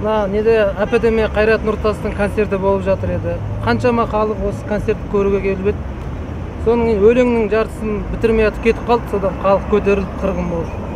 мына неде апдм қайрат нұртастың концерті болып жатыр еді. Қаншама халық осы концертті көруге келіп еді. Соның өлеңнің жартысын бітірмей жатып кетіп қалды содан халық көтеріліп қырғын болды.